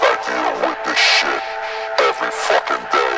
I deal with this shit every fucking day.